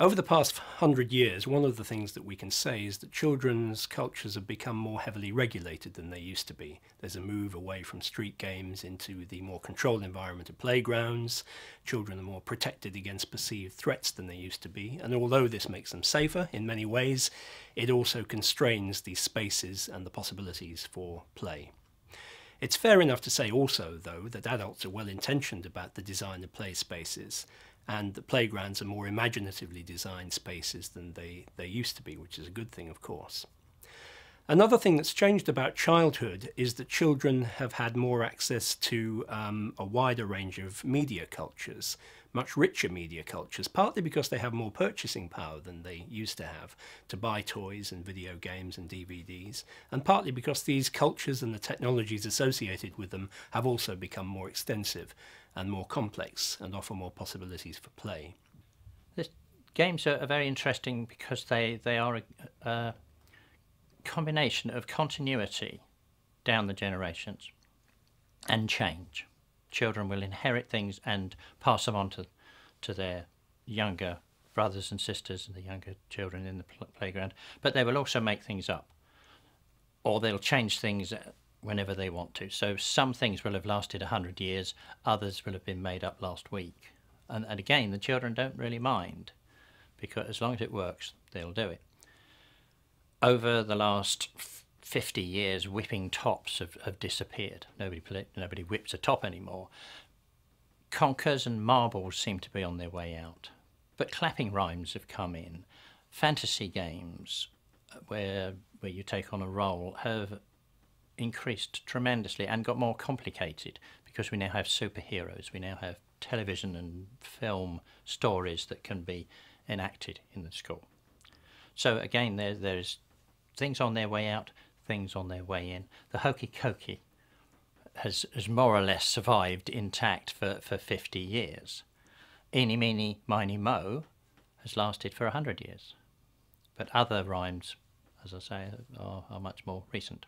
Over the past hundred years, one of the things that we can say is that children's cultures have become more heavily regulated than they used to be. There's a move away from street games into the more controlled environment of playgrounds. Children are more protected against perceived threats than they used to be. And although this makes them safer in many ways, it also constrains these spaces and the possibilities for play. It's fair enough to say also, though, that adults are well intentioned about the design of play spaces and the playgrounds are more imaginatively designed spaces than they, they used to be, which is a good thing, of course. Another thing that's changed about childhood is that children have had more access to um, a wider range of media cultures, much richer media cultures, partly because they have more purchasing power than they used to have to buy toys and video games and DVDs, and partly because these cultures and the technologies associated with them have also become more extensive and more complex and offer more possibilities for play. The games are, very interesting because they, they are a combination of continuity down the generations and change. Children will inherit things and pass them on to, to their younger brothers and sisters and the younger children in the pl playground, but they will also make things up. Or they'll change things uh, whenever they want to. So some things will have lasted 100 years, others will have been made up last week. And, and again, the children don't really mind because as long as it works, they'll do it. Over the last 50 years, whipping tops have, have disappeared. Nobody, nobody whips a top anymore. Conkers and marbles seem to be on their way out. But clapping rhymes have come in. Fantasy games, uh, where where you take on a role, have increased tremendously and got more complicated because we now have superheroes, we now have television and film stories that can be enacted in the school. So again, there, there's things on their way out, things on their way in. The hokey cokey has, has more or less survived intact for, for 50 years. Eeny, meeny, miny, mo has lasted for 100 years. But other rhymes, as I say, are, are much more recent.